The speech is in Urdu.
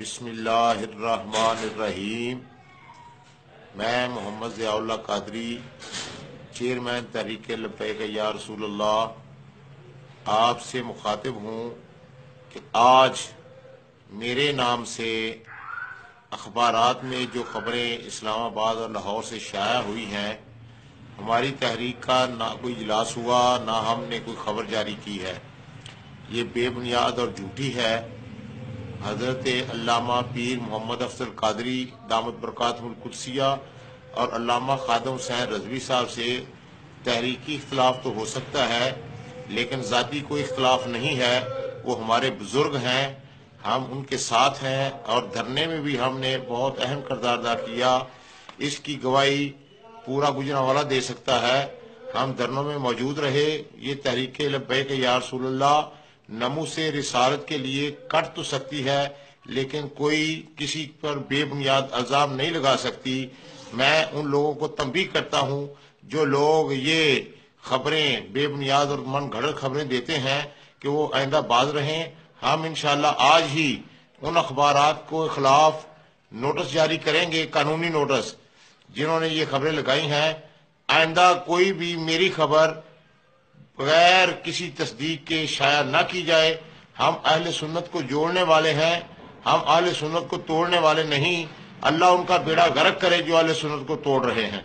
بسم اللہ الرحمن الرحیم۔ میں محمد ضیاء اللہ قادری، چیئرمین تحریک لبیک یا رسول اللہ، آپ سے مخاطب ہوں کہ آج میرے نام سے اخبارات میں جو خبریں اسلام آباد اور لاہور سے شائع ہوئی ہیں، ہماری تحریک کا نہ کوئی اجلاس ہوا، نہ ہم نے کوئی خبر جاری کی ہے۔ یہ بے بنیاد اور جھوٹی ہے۔ حضرت علامہ پیر محمد افضل قادری، دامت برکات القدسیہ اور علامہ خادم حسین رضوی صاحب سے تحریکی اختلاف تو ہو سکتا ہے، لیکن ذاتی کوئی اختلاف نہیں ہے۔ وہ ہمارے بزرگ ہیں، ہم ان کے ساتھ ہیں اور دھرنے میں بھی ہم نے بہت اہم کردار ادا کیا۔ اس کی گواہی پورا گجرا والا دے سکتا ہے۔ ہم دھرنوں میں موجود رہے، یہ تحریک لبیک یا رسول اللہ نمو سے رسالت کے لیے کٹ تو سکتی ہے، لیکن کوئی کسی پر بے بنیاد الزام نہیں لگا سکتی۔ میں ان لوگوں کو تنبیہ کرتا ہوں جو لوگ یہ خبریں بے بنیاد اور من گھڑت خبریں دیتے ہیں کہ وہ آئندہ باز رہیں۔ ہم انشاءاللہ آج ہی ان اخبارات کو خلاف نوٹس جاری کریں گے، قانونی نوٹس، جنہوں نے یہ خبریں لگائی ہیں۔ آئندہ کوئی بھی میری خبر بغیر کسی تصدیق کے شائع نہ کی جائے، ہم اہل سنت کو جوڑنے والے ہیں، ہم اہل سنت کو توڑنے والے نہیں، اللہ ان کا بیڑا غرق کرے جو اہل سنت کو توڑ رہے ہیں۔